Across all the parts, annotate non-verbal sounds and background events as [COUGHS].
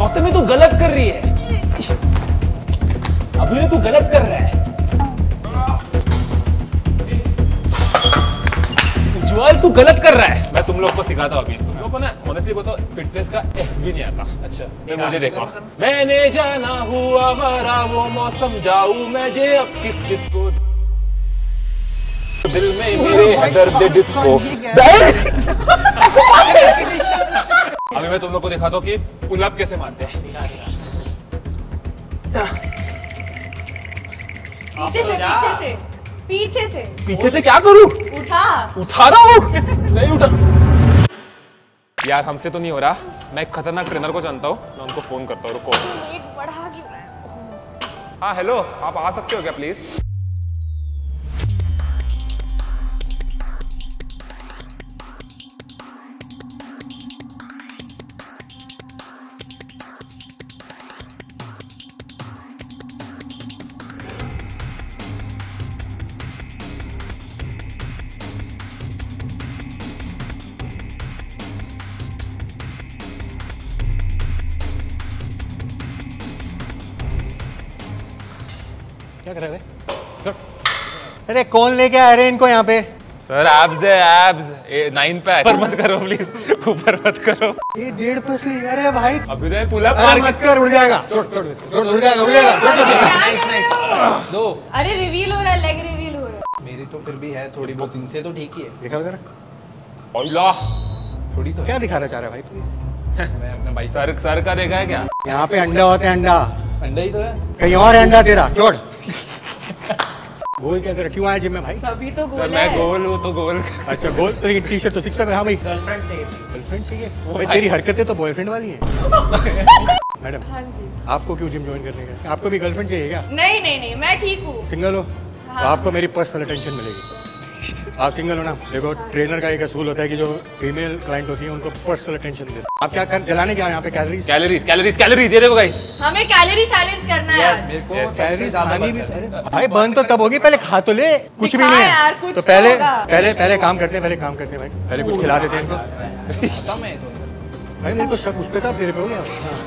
गौतमी तू गलत कर रही है। अभी तू गलत कर रहा है। उज्जवल तू गलत कर रहा है। मैं तुम लोग को सिखाता हूँ अभी। तुम लोग को ना ऑनेस्टली बताओ फिटनेस का एफ़ भी नहीं आता। अच्छा। ये मुझे देखो। मैंने जाना हुआ हमारा वो मौसम जाऊँ मैं जे अब किस किसको दिल में मेरे दर्द डिस्को [LAUGHS] [LAUGHS] मैं तुम लोग को दिखाता हूँ कि पुलअप कैसे मारते हैं। पीछे से पीछे से पीछे से। पीछे से क्या करूँ? उठा। उठा रहा हूँ। नहीं उठा। यार हमसे तो नहीं हो रहा। मैं एक खतरनाक ट्रेनर को जानता हूँ। मैं उनको फ़ोन करता हूँ रुको। वेट बढ़ा क्यों रहा है? हाँ हेलो आप आ सकते हो क्या प्लीज़ क्या कर रहे अरे कौन लेके आ रहे हैं इनको यहाँ पे? सर एब्स है एब्स नाइन पैक ऊपर मत करो प्लीज़ ऊपर मत करो। ये डेढ़ पसली अरे भाई। अभी पुलअप अरे मार मत कर उड़ जाएगा। छोड़ छोड़ छोड़ उड़ जाएगा उड़ जाएगा। रहे? दो। अरे रिवील हो रहा है लेग रिवील हो रहा है। मेरी तो फिर भी है थोड़ी बहुत इनसे तो ठीक ही है। दिखा जरा अल्लाह। थोड़ी तो क्या दिखाना चाह रहा है भाई? तू [LAUGHS] मैं अपने भाई सर सर का देखा है क्या? यहाँ पे अंडा होता है अंडा। अंडा ही तो है। कहीं और है अंडा तेरा? छोड़ गोल के अंदर क्यों आया जिम में भाई? सभी तो गोल मैं गोल हूँ तो गोल। अच्छा गोल? तो टी शर्ट तो सिक्स पैक हाँ भाई। गर्लफ्रेंड चाहिए। गर्लफ्रेंड चाहिए? भाई। तेरी हरकतें तो बॉयफ्रेंड वाली हैं। [LAUGHS] मैडम हाँ जी। आपको क्यों जिम ज्वाइन करने का? आपको भी गर्लफ्रेंड चाहिए क्या? नहीं नहीं नहीं मैं ठीक हूँ। सिंगल हो? तो आपको मेरी पर्सनल अटेंशन मिलेगी। आप सिंगल हो ना? देखो ट्रेनर का एक असूल होता है कि जो फीमेल क्लाइंट होती है उनको पर्सनल अटेंशन दे आप क्या कर जलाने क्या यहाँ पे कैलोरीज कैलोरीज कैलोरीज कैलोरीज ये देखो गाइस हमें कैलोरी चैलेंज करना है आज। मेरे को Yes. सबसे ज़्यादा भाई बंद तो तब होगी पहले खा तो ले कुछ भी नहीं यार, है कुछ तो तो पहले पहले पहले काम करते हैं पहले काम करते हैं भाई। पहले कुछ खिला देते हैं इनको। खत्म है तो। भाई मेरे को शक उस पे था तेरे पे हो गया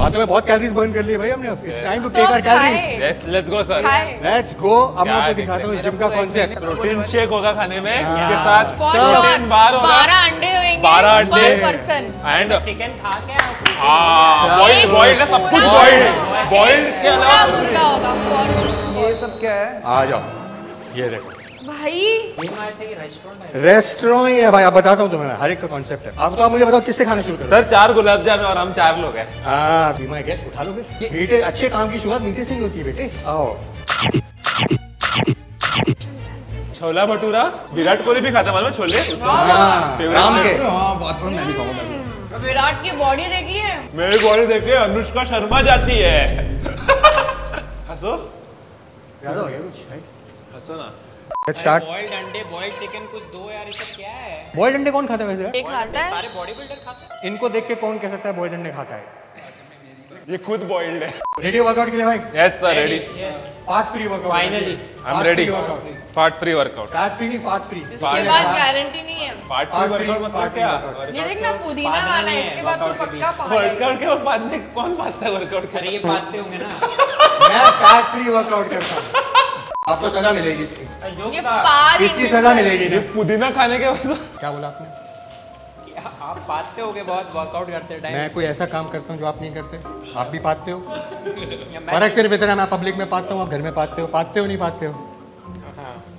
हाँ तो मैं बहुत कैलोरीज बर्न कर ली भाई हमने इट्स टाइम टू तो take our calories yes let's go sir let's go अब मैं आपको दिखाता हूँ? जिम का कॉन्सेप्ट प्रोटीन शेक होगा खाने में। हाँ। इसके साथ प्रोटीन बार होगा। बारह अंडे होंगे 12 अंडे। पर पर्सन एंड चिकन खा के आप हाँ बॉइल्ड बॉइल्ड सब कुछ बॉइल्ड बॉइल्ड के अलावा मुर्गा होगा फॉर श्योर ये सब क्या है? आ जाओ। ये देखो। भाई। रेस्टोरेंट रेस्टोरेंट है भाई आप बताता हूँ तुम्हें हर एक का कॉन्सेप्ट है। आप तो आप मुझे बताओ किससे खाना शुरू करो सर चार गुलाब जामुन और हम चार लोग हैं। हाँ बीमा गैस उठा लो फिर। मीठे अच्छे काम की शुरुआत मीठे से ही होती है बेटे। आओ। छोला भटूरा विराट कोहली भी खाता मालूम छोले? उसका हाँ, राम के। हाँ। बात करो मैं भी खाऊँगा मैं। भी। विराट की बॉडी देखी है? मेरी बॉडी देख के अनुष्का शर्मा जाती है। [LAUGHS] हंसो। ज़्यादा हो गया कुछ हंसो ना। स्टार्ट बॉइल्ड अंडे बॉइल्ड चिकन कुछ दो यार ये सब क्या है? बॉयल्ड अंडे कौन खाता है वैसे? ये खाता है। सारे बॉडी बिल्डर खाते हैं? इनको देख के कौन कह सकता है बॉयल्ड अंडे खाता है? ये खुद बॉइल्ड है। रेडी वर्कआउट के लिए भाई? यस सर रेडी फाट free workout Finally. I am ready fat free workout fat free नहीं फाट फ्री इसके बाद गारंटी नहीं है। Fat free Fat free, workout मतलब क्या? ये देख ना पुदीना वाला है इसके बाद तो पक्का पागल है। वर्कआउट के बाद में कौन पाता है वर्कआउट अरे ये होंगे ना। [LAUGHS] मैं फैट फ्री वर्कआउट करता हूँ। आपको सजा मिलेगी। इसकी ये इसकी सजा मिलेगी? ये पुदीना खाने के बाद। क्या बोला आपने? आप पाते होगे बहुत वर्कआउट करते टाइम मैं कोई ऐसा काम करता हूँ जो आप नहीं करते? आप भी पाते हो? [LAUGHS] फ़र्क सिर्फ़ इतना मैं पब्लिक में पाता हूँ आप घर में पाते हो। पाते हो नहीं पाते हो?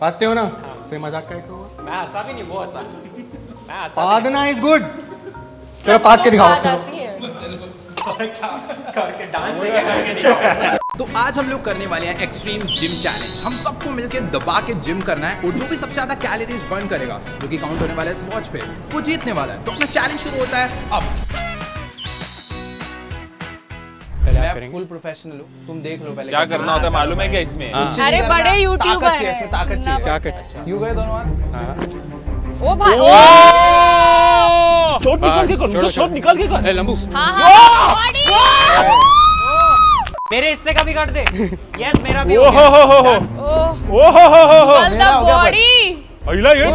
पाते हो ना? फिर मज़ाक का मैं हंसा भी नहीं वो हंसा। मैं हंसा पादना इज़ गुड चलो पाद के दिखाओ। है। [LAUGHS] करके डांस करके दिखाओ। [LAUGHS] तो आज हम लोग करने वाले हैं एक्सट्रीम जिम चैलेंज हम सबको मिलकर दबा के जिम करना है और जो भी सबसे ज़्यादा कैलोरीज बर्न करेगा जो कि काउंट होने वाला है इस वॉच पे वो जीतने वाला है। तो अपना चैलेंज शुरू होता है अब। मैं फुल प्रोफेशनल हूँ तुम देख लो पहले क्या करना होता है मालूम है क्या इसमें? अरे बड़े यूट्यूबर ताकत चाहिए इसमें ताकत यू गए दोनों ओ भाई ओ! शॉट निकाल के कर शॉट निकाल के कर। लंबू। हाँ हाँ। बॉडी मेरे हिस्से का भी काट दे। यस मेरा भी ओहो हो हो हो। ओहो हो हो हो। हो हो बल द बॉडी अइला ये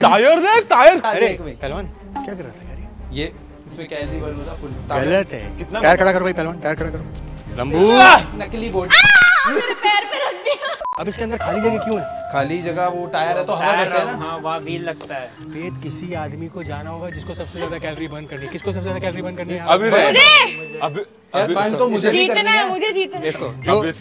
टायर देख टायर। अरे एक मिनट। पहलवान क्या कर रहा था यार ये? ये इसमें कैलरी बर्न होता फुल गलत है। कितना टायर खड़ा करो भाई पहलवान टायर खड़ा करो। लंबू। नकली बोर्ड मेरे पैर पे रख दिया। अब इसके अंदर खाली जगह क्यों है? खाली जगह वो टायर है तो हवा है ना। हाँ वहाँ भीड़ लगता है। पेट किसी आदमी को जाना होगा जिसको सबसे ज़्यादा कैलोरी बर्न करनी है। किसको सबसे ज़्यादा कैलोरी बर्न करनी है? अभी मुझे! अभी अभी तो मुझे जीतना है है। मुझे जीतना है। इसको जो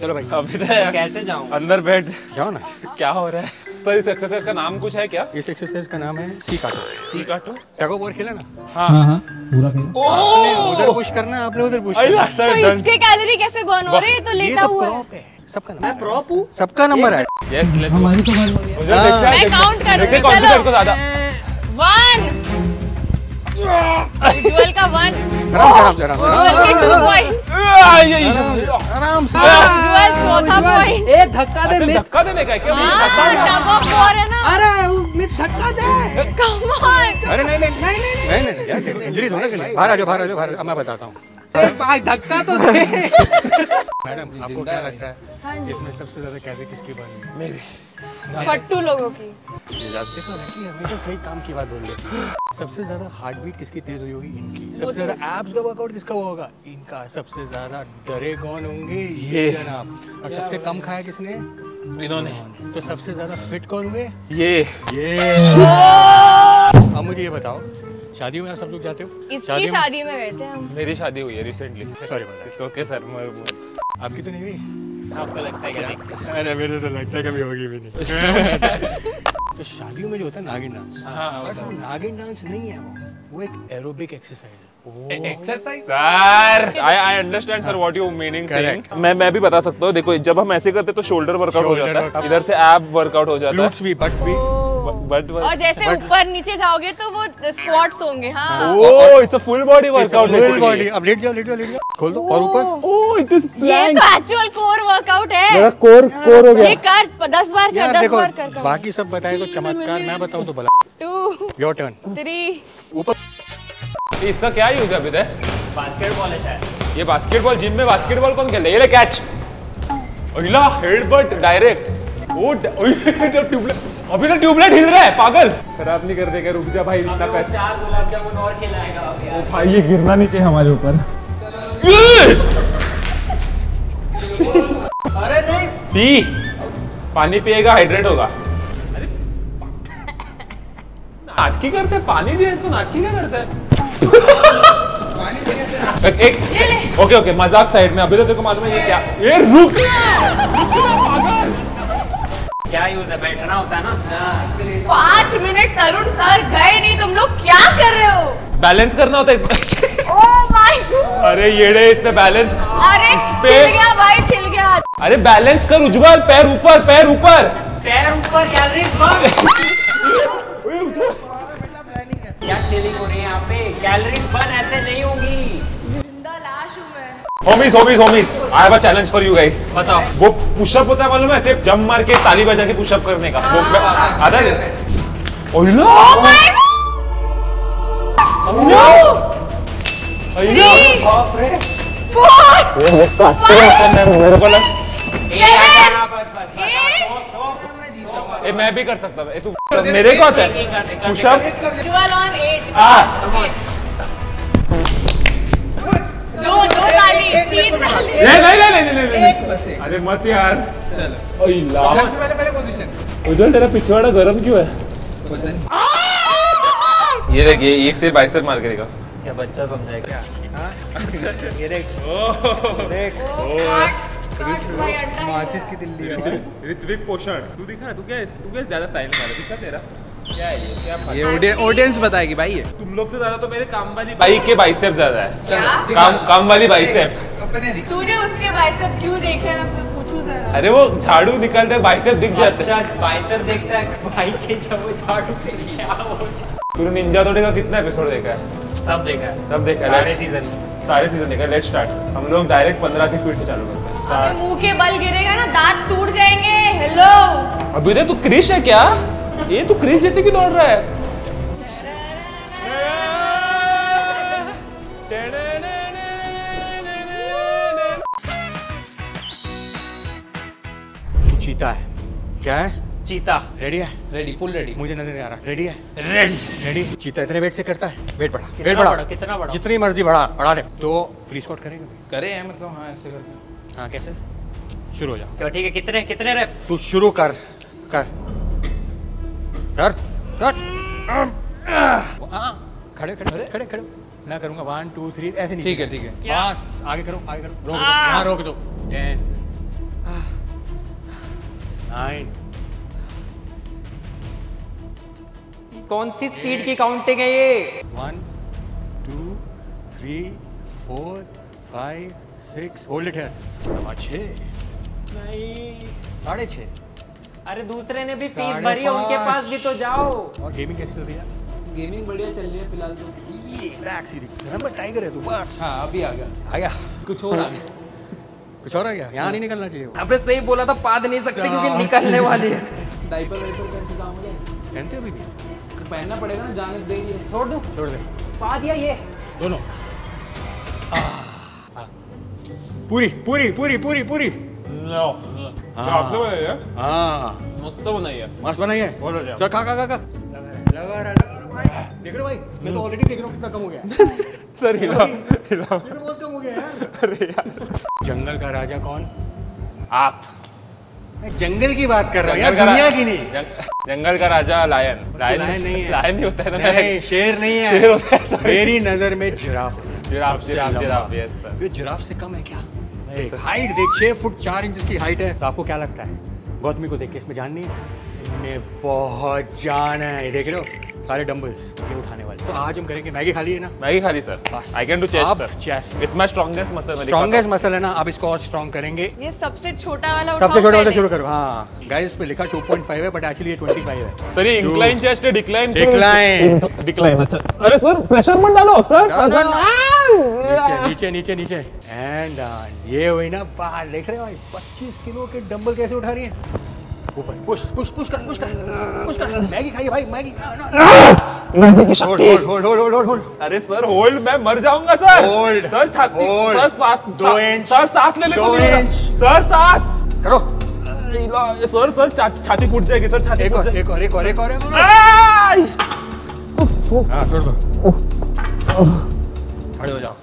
चलो भाई। अभी तो कैसे जाऊँ? अंदर बैठ। जाओ ना। क्या हो रहा है? तो इस एक्सरसाइज का नाम कुछ है क्या? इस एक्सरसाइज का नाम है सी काटो। सी काटो? टैगो बोर खेला ना? हाँ। हाँ पूरा आपने उधर पुश करना आपने उधर पुश अरे करना। तो इसके कैलोरी कैसे बर्न हो रहे? हैं तो लेटा तो हुआ है। सबका नंबर मैं प्रॉप हूँ। सबका नंबर है। यस लेट्स हमारी तो है। मैं करूँगी, देखते कौन सी चलो। ज़्यादा। वन उज्जवल का वन आराम से आराम से आराम से। उज्जवल के टू पॉइंट्स आ, ये ये आराम से, उज्जवल चौथा पॉइंट ए धक्का दे मित। धक्का देने का है क्या? हाँ टग ऑफ़ वॉर है। ना। अरे वो मित धक्का दे। कम ऑन अरे नहीं नहीं। नहीं नहीं नहीं। इंजरी थोड़ा है। बाहर आ जाओ बाहर आ जाओ बाहर मैं बताता हूँ। धक्का तो दे। मैडम आपको क्या लगता है? इसमें सबसे ज़्यादा कैलोरी किसकी बर्न मेरी। फट्टू लोगों की। देखो लड़की हमेशा सही काम की बात बोल रही सबसे ज़्यादा हार्ट बीट किसकी तेज हुई होगी? इनकी। सबसे ज़्यादा एब्स का वर्कआउट किसका हुआ होगा? इनका। सबसे ज़्यादा डरे कौन होंगे? ये जनाब। और सबसे कम खाया किसने? इन्होंने। तो सबसे ज़्यादा फिट कौन हुए? ये। ये। अब मुझे ये बताओ शादियों में आप सब लोग जाते हो? इसकी शादी में गए थे हम। मेरी शादी हुई है recently sorry it's okay sir मैं आपकी तो नहीं हुई? आपको लगता है क्या? अरे मेरे तो लगता है कभी होगी भी नहीं। [LAUGHS] तो शादियों में जो होता है नागिन डांस बट वो नागिन डांस नहीं है वो। वो एक एरोबिक एक्सरसाइज है। Exercise sir I I understand sir what you meaning मैं मैं भी बता सकता हूँ देखो जब हम ऐसे करते तो शोल्डर वर्कआउट हो जाता है। इधर से एब वर्कआउट हो जाता ग्लूट्स भी बट भी। है बट और जैसे ऊपर नीचे जाओगे तो वो स्क्वाट्स होंगे हाँ। ओह it's a full body workout full body अब लेट जाओ लेट जाओ लेट जाओ। खोल दो और ऊपर। ओह इट इज़ ये तो एक्चुअल कोर वर्कआउट है। मेरा कोर कोर हो ये कर दस बार कर यार दस देखो बार कर कर बाकी सब बताए तो चमत्कार मैं बताऊँ तो भला। टू योर टर्न थ्री ऊपर। इसका क्या यूज़ है अभी तक? बास्केटबॉल है शायद। ये बास्केटबॉल जिम में बास्केटबॉल कौन खेलता है? ये ले कैच अगला हेडबट डायरेक्ट ड- ट्यूबलाइट अभी तो ट्यूबलाइट हिल रहा है पागल। खराब नहीं कर देगा रुक जा भाई इतना पैसा। चार गुलाब जामुन और खिलाएगा अब भाई ये गिरना नहीं चाहिए हमारे ऊपर। अरे नहीं। पी। पानी पिएगा हाइड्रेट होगा। नाटकी करते हैं पानी दिया इसको नाटकी क्या करते हैं? एक, ओके ओके मज़ाक साइड में अभी तो तेरे को मालूम है ये क्या ये रुक। क्या यूज़ है? बैठना होता है ना? पाँच मिनट तरुण सर गए नहीं तुम लोग क्या कर रहे हो? बैलेंस करना होता है इस- ओ माय अरे येड़े इस पे बैलेंस अरे पे- छिल गया भाई छिल गया। अरे बैलेंस कर उज्जवल पैर ऊपर पैर ऊपर। पैर ऊपर कैलोरीज बर्न [LAUGHS] क्या चिलिंग हो रही है यहाँ पे? कैलोरीज बर्न ऐसे नहीं होगी homies homies homies I have a challenge for you guys बताओ। वो पुशअप होता है मालूम है? सिर्फ़ जंप मार के ताली बजा के पुशअप करने का। वो मैं- आता है? ओइला नो ओइला थ्री फोर मेरे को लग हाँ, ए मैं भी कर सकता हूँ ए, तू मेरे को आता है। पुशअप ज्वेल ऑन एट आ दो दो ताली तीन ताली। नहीं नहीं नहीं नहीं नहीं नहीं बस एक। अरे मत यार। चलो। ओइला सबसे पहले पहले पोजीशन उज्जवल तेरा पिछवाड़ा गरम क्यों है? ये देख ये एक से बाइसेप मार के देखा क्या बच्चा समझा है क्या? ये देख। देख। माचिस की दिल्ली है ऋत्विक पोषण। तू दिखा तू क्या तू क्या ज़्यादा स्टाइल मारा दिखा तेरा। क्या है ये क्या ये ऑडियंस बताएगी भाई ये। तुम लोग से ज़्यादा तो मेरे काम वाली बाई के बाइसेप ज़्यादा है। काम काम वाली बाइसेप अपने तूने उसके बाइसेप क्यों देखे मैं पूछूँ जरा। अरे वो झाड़ू निकालते बाइसेप दिख जाते अच्छा बाइसेप देखता है भाई के जब वो झाड़ू क्या तूने निंजा तोड़े का कितना एपिसोड देखा है? सब देखा है। सब देखा है सारे सीज़न सारे सीज़न देखा लेट स्टार्ट हम लोग डायरेक्ट पंद्रह की स्पीड से चालू करते हैं। अबे मुँह के बल गिरेगा ना दांत टूट जाएँगे। हेलो अभी तू क्रिश है क्या? ये तू क्रिश जैसे क्यों दौड़ रहा है? चीता है। क्या है? चीता। रेडी है? रेडी फुल रेडी मुझे नज़र नहीं आ रहा। रेडी है? रेड रेडी चीता इतने वेट से करता है? वेट बढ़ा। कितना वेट बढ़ा। बड़ा, कितना बड़ा? जितनी मर्ज़ी बढ़ा बढ़ा दे। तो फ्री स्क्वाट करेगा करे हैं मतलब हाँ ऐसे करके। हाँ कैसे? शुरू हो जा। तो ठीक है कितने कितने रेप्स तू शुरू कर कर। कर कर हाँ, खड़े खड़े खड़े खड़े। मैं करूँगा वन टू थ्री ऐसे नहीं ठीक है ठीक है। बस आगे करो आगे करो। रोक दो यहाँ रोक दो। टेन नाइन कौन सी स्पीड की काउंटिंग है ये? One two three four five six hold it है सवा छः नहीं। साढ़े छः अरे दूसरे ने भी फ़ीस भरी है उनके पास भी तो जाओ। और गेमिंग कैसी चल रही है? गेमिंग बढ़िया चल रही है फ़िलहाल तो। ये रिलैक्स ही नंबर टाइगर है तू बस। हाँ अभी आ गया। आ गया। कुछ और आ गया। कुछ और आ गया? यहाँ नहीं निकलना चाहिए अबे सही बोला था पाद नहीं सकते क्योंकि निकलने वाली है। डाइपर वाइपर का इंतज़ाम हो जाए पहनते अभी भी? पहनना पड़ेगा ना जाने दे छोड़ दूँ? छोड़ दे। पा दिया ये? दोनों। पूरी पूरी पूरी पूरी पूरी। हाँ मस्त बनाई है मस्त बनाई है। चल खा खा खा खा। लगा रहा लगा देख रहे भाई मैं तो ऑलरेडी देख रहा हूँ कितना कम हो गया। [LAUGHS] सर हिला हिला। तो बहुत कम हो गया यार। जंगल का राजा कौन? आप। मैं जंगल की बात कर रहा हूँ यार दुनिया की नहीं। जंग- जंगल का राजा लायन। लायन नहीं है। लायन नहीं होता है ना। नहीं शेर नहीं है। शेर होता है, मेरी नज़र में giraffe. Giraffe giraffe giraffe yes sir तो जिराफ से कम है क्या? देख हाइट देख छह फुट चार इंच की हाइट है। तो आपको क्या लगता है? गौतमी को देख के इसमें जान नहीं है? इनमें बहुत जान है। ये देख रहे हो? सारे डंबल्स ये उठाने वाले। तो आज हम करेंगे मैगी खा ली है ना? मैगी खा ली sir I can do chest sir. It's my strongest muscle strongest muscle है ना? अब इसको और स्ट्रॉन्ग करेंगे। ये सबसे छोटा वाला सबसे छोटा वाला शुरू करो। हाँ। गाइस इस पे लिखा 2.5 है बट एक्चुअली ये 25 है। सर ये इंक्लाइन चेस्ट है डिक्लाइन डिक्लाइन डिक्लाइन अच्छा अरे सर प्रेशर मत डालो सर [LAUGHS] नीचे नीचे नीचे नीचे। एंड ये हुई ना बाहर देख रहे हो भाई 25 किलो के डंबल कैसे उठा रही है? ऊपर पुश पुश पुश कर पुश कर पुश कर। मैगी खाइए भाई Maggi. Hold hold hold hold hold hold अरे सर होल्ड मैं मर जाऊँगा सर। Hold. सर छाती. सर सांस दो इंच. सर सांस लेने को दो। इंच. सर सांस। करो। सर सर छाती फूट जाएगी सर छाती एक और एक और एक और एक और एक और। हाँ छोड़ दो। खड़े हो जाओ।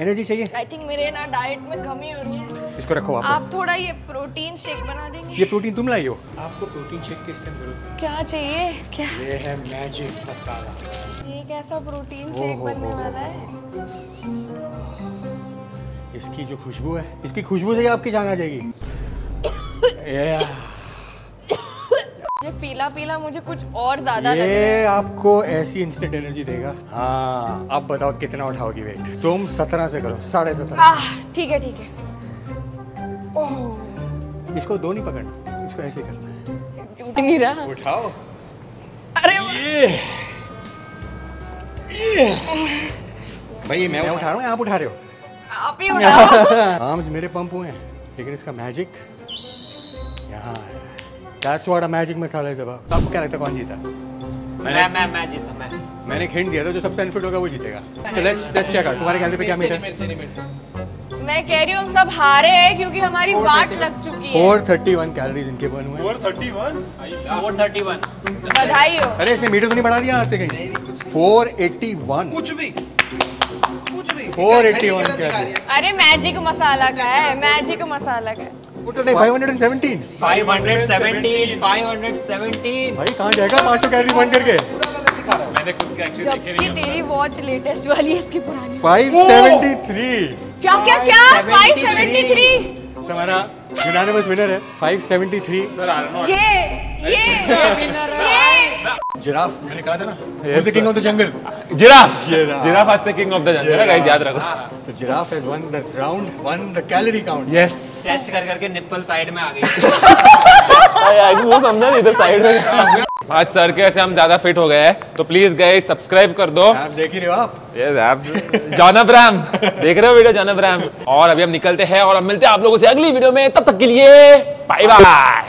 एनर्जी चाहिए? आई थिंक मेरे ना डाइट में कमी हो रही है। इसको रखो वापस। आप थोड़ा ये प्रोटीन शेक बना देंगे। ये प्रोटीन तुम लाई हो आपको प्रोटीन शेक की इस टाइम ज़रूरत क्या चाहिए? क्या? ये है मैजिक मसाला ये कैसा प्रोटीन शेक बनने। वाला है? इसकी जो खुशबू है इसकी खुशबू से ही आपकी जान आ जाएगी। [COUGHS] ये ये पीला पीला मुझे कुछ और ज़्यादा लग रहा है। ये आपको ऐसी इंस्टेंट एनर्जी देगा। हाँ अब बताओ कितना उठाओगी वेट तुम सत्रह से करो साढ़े सत्रह। ठीक है ठीक है। ओह। इसको दो नहीं पकड़ना इसको ऐसे करना है। नहीं रहा। उठाओ। अरे भाई ये। भाई मैं उठा रहा हूँ आप उठा रहे हो। आप ही उठाओ। [LAUGHS] आर्म्स मेरे पंप हुए हैं लेकिन इसका मैजिक यहाँ है। That's what a magic masala है जब तो आपको क्या लगता है कौन जीता? मैं मैंने मैं मैं जीता मैं। मैंने एक हिंट दिया था जो सबसे अनफिट होगा वो जीतेगा। So let's let's check out तुम्हारे कैलरी पे क्या मीटर मैं कह रही हूँ हम सब हारे हैं क्योंकि हमारी वाट लग चुकी है। 431 कैलोरीज इनके बर्न हुए हैं। 431 फोर थर्टी वन बधाई हो। अरे इसने मीटर तो नहीं बढ़ा दिया आज से कहीं। 481 कुछ भी। कुछ भी। 481 कैलोरीज अरे मैजिक मसाला का है मैजिक मसाला का है। तो नहीं 517 five hundred seventeen five hundred seventeen भाई कहाँ जाएगा? 500 कैलोरी बर्न करके? मैंने खुद का एक्चुअली देखे नहीं तेरी वॉच लेटेस्ट वाली है इसकी पुरानी। 573 क्या क्या क्या? 573 So, 573 हमारा यूनानिमस विनर है। 573 सर आई डोंट नो ये ये ये जिराफ। मैंने कहा था ना Yes, the king of the jungle giraffe. Giraffe. आज से किंग ऑफ़ द जंगल है गाइस याद रखो। तो giraffe has one that's round one the calorie count yes test कर करके निप्पल साइड में आ गई। वो समझा नहीं इधर साइड में। आज सर के ऐसे हम ज़्यादा फिट हो गए हैं तो प्लीज़ गाइस सब्सक्राइब कर दो। आप देख ही रहे हो आप। यस आप जॉन अब्राहम देख रहे हो वीडियो जॉन अब्राहम और अभी हम निकलते हैं और हम मिलते हैं आप लोगों से अगली वीडियो में। तब तक के लिए बाय बाय